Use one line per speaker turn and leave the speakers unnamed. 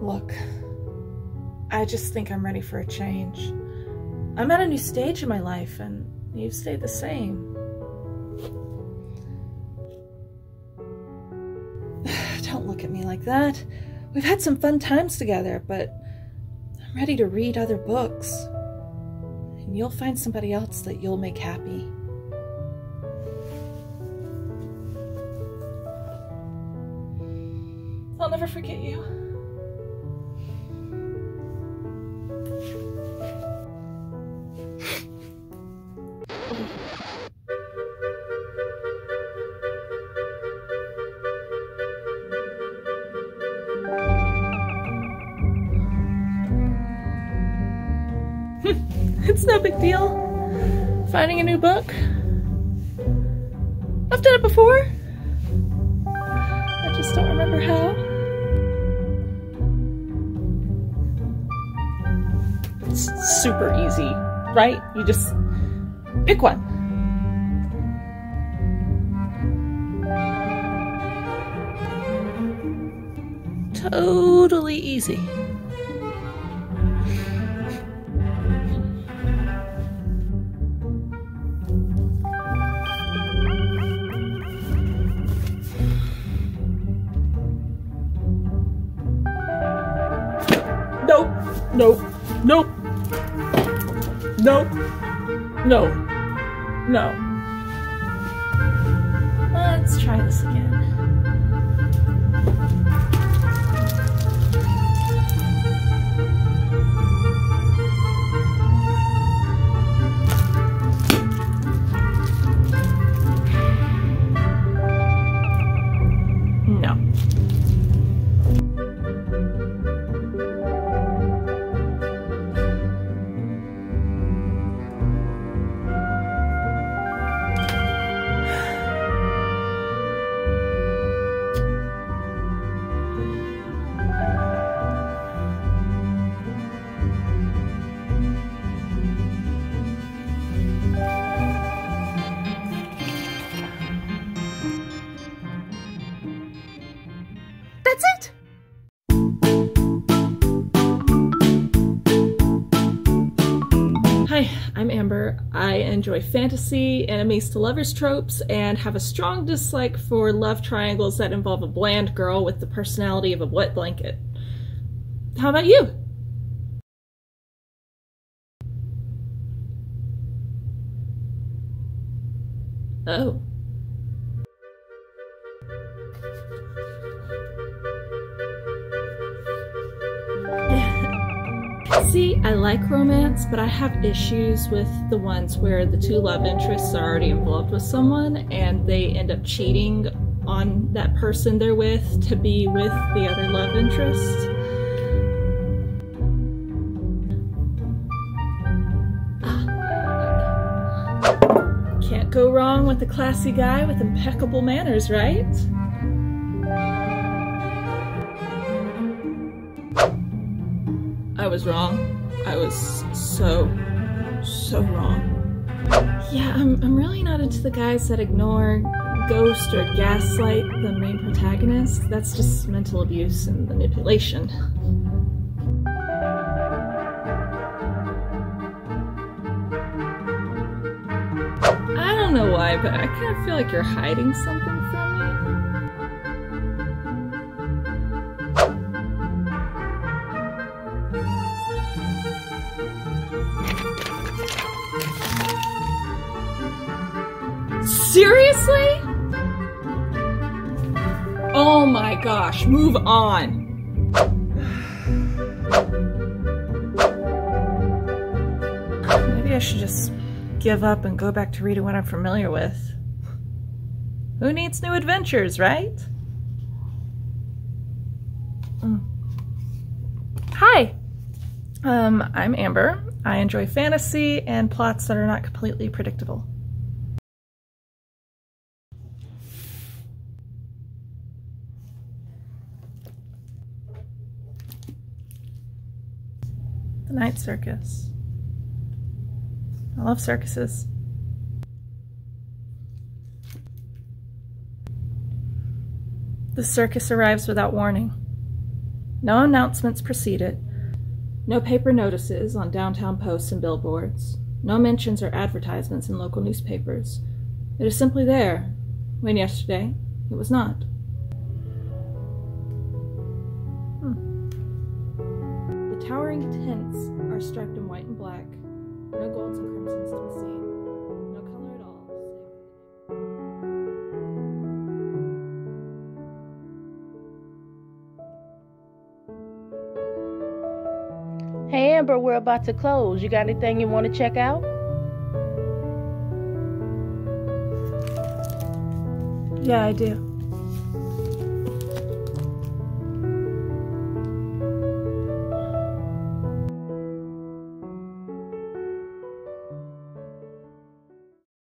Look, I just think I'm ready for a change. I'm at a new stage in my life, and you've stayed the same. Don't look at me like that. We've had some fun times together, but I'm ready to read other books. And you'll find somebody else that you'll make happy. I'll never forget you. it's no big deal. Finding a new book. I've done it before. I just don't remember how. Super easy, right? You just pick one. Totally easy. Nope. Nope. Nope. Nope. No. No. Let's try this again. That's it. Hi, I'm Amber. I enjoy fantasy, enemies to lovers tropes, and have a strong dislike for love triangles that involve a bland girl with the personality of a wet blanket. How about you? Oh. See, I like romance, but I have issues with the ones where the two love interests are already involved with someone and they end up cheating on that person they're with to be with the other love interest. Ah. Can't go wrong with a classy guy with impeccable manners, right? I was wrong. I was so, so wrong. Yeah, I'm, I'm really not into the guys that ignore, ghost, or gaslight the main protagonist. That's just mental abuse and manipulation. I don't know why, but I kind of feel like you're hiding something Seriously? Oh my gosh, move on. Maybe I should just give up and go back to reading what I'm familiar with. Who needs new adventures, right? Mm. Hi, um, I'm Amber. I enjoy fantasy and plots that are not completely predictable. The Night Circus. I love circuses. The circus arrives without warning. No announcements precede it. No paper notices on downtown posts and billboards. No mentions or advertisements in local newspapers. It is simply there, when yesterday it was not. Hmm. The towering tents are striped in white and black. No golds and crimsons
Hey Amber, we're about to close. You got anything you want to check out?
Yeah, I do.